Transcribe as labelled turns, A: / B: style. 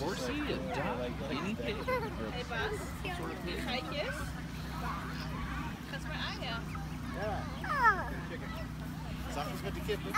A: Horsey, a duck, guinea pig.
B: Hey, Buzz. Kajkjes. Dat is mijn eigen.
C: Ja. Zachtjes met die kippen.